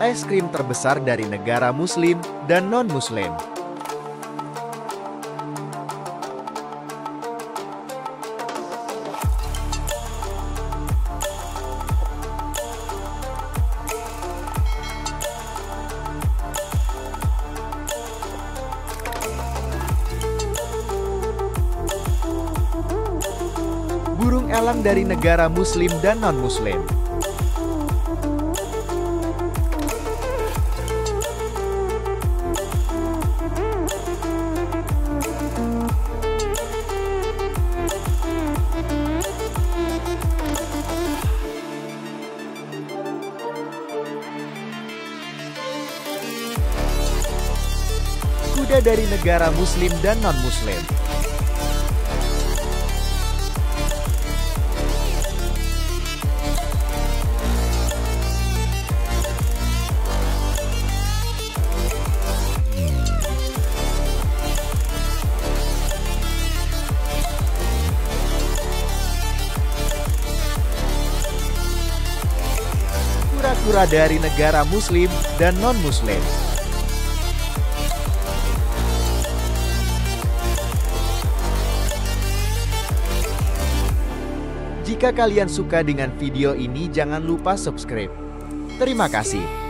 es krim terbesar dari negara muslim dan non-muslim. burung elang dari negara muslim dan non-muslim. Kuda dari negara muslim dan non-muslim. kura-kura dari negara muslim dan non-muslim. Jika kalian suka dengan video ini jangan lupa subscribe. Terima kasih.